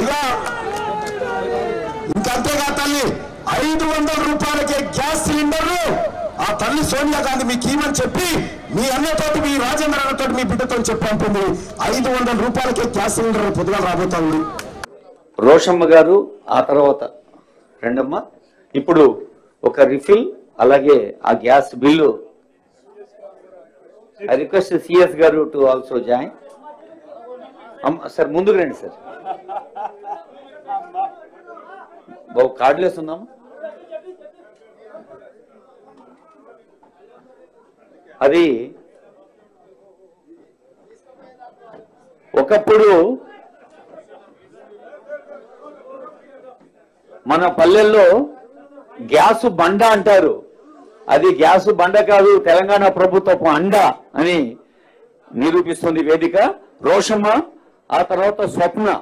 ఇలా ఇంకా అంతేగా తల్లి. ఐదు వందల రూపాయలకే గ్యాస్ సిలిండర్. ఆ తల్లి సోనియా గాంధీ మీకు ఏమని చెప్పి మీ అన్నతోటి మీ రాజేంద్ర అన్నతోటి మీ బిడ్డతో చెప్పి పంపింది. ఐదు వందల రూపాయలకే గ్యాస్ సిలిండర్ పొద్దుగా రాబోతా ఉంది. రోషమ్మ గారు ఆ తర్వాత రెండమ్మ. ఇప్పుడు ఒక రిఫిల్ అలాగే ఆ gas bill. I request CS గారు టు ఆల్సో జాయిన్ సార్ ముందుకు రండి సార్. బాబు కార్డులు అది ఒకప్పుడు మన పల్లెల్లో గ్యాస్ బండ అంటారు. అది గ్యాస్ బండ కాదు తెలంగాణ ప్రభుత్వపు అండ అని నిరూపిస్తుంది వేదిక. రోషమ్మ ఆ తర్వాత స్వప్న.